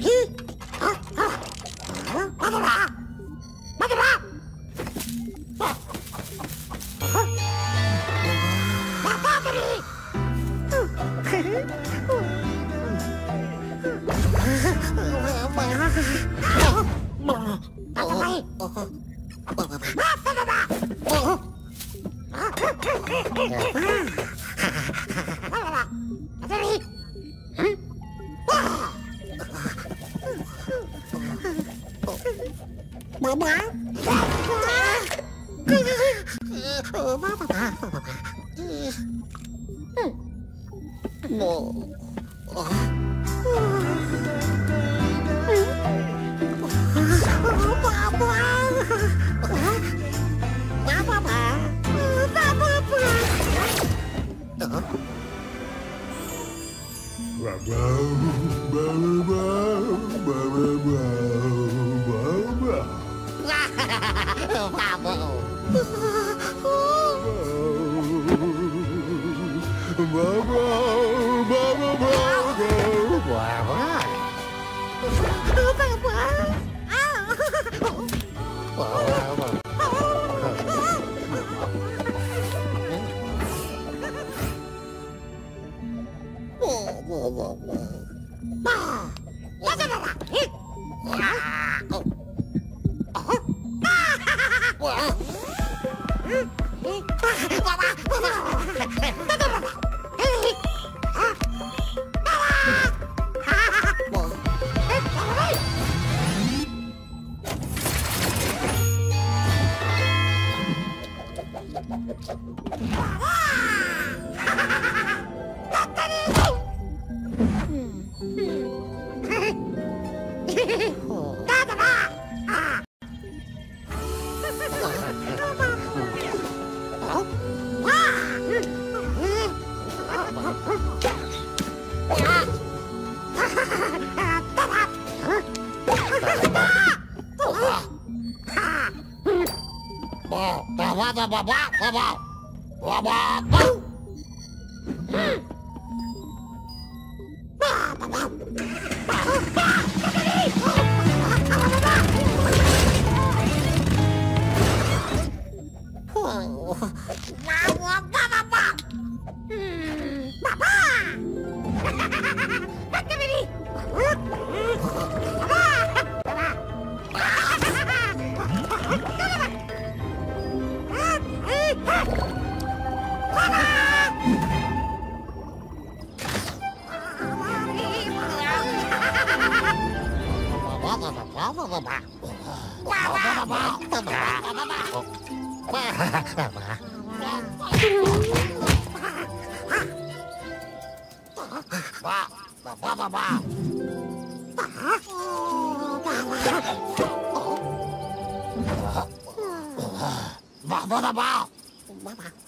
Yeah. 뭐야 뭐야? 뭐? Wow, wow, wow, wow, wow, wow. Wow. Oh, Bom, travada babá, babá, babá, babá. Baba.